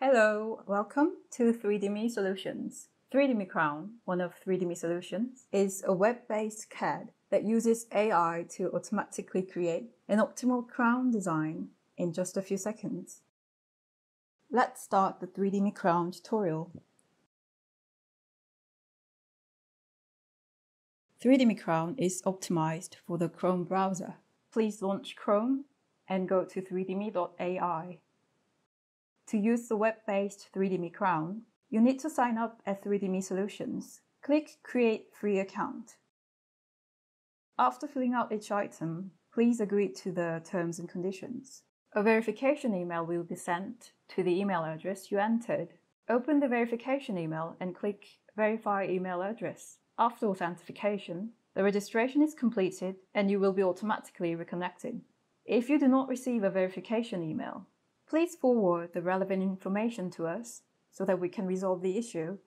Hello, welcome to 3DMe Solutions. 3DMe Crown, one of 3DMe Solutions, is a web-based CAD that uses AI to automatically create an optimal crown design in just a few seconds. Let's start the 3DMe Crown tutorial. 3DMe Crown is optimized for the Chrome browser. Please launch Chrome and go to 3dme.ai. To use the web-based 3DMe Crown, you need to sign up at 3DMe Solutions. Click Create Free Account. After filling out each item, please agree to the terms and conditions. A verification email will be sent to the email address you entered. Open the verification email and click Verify email address. After authentication, the registration is completed and you will be automatically reconnected. If you do not receive a verification email, please forward the relevant information to us so that we can resolve the issue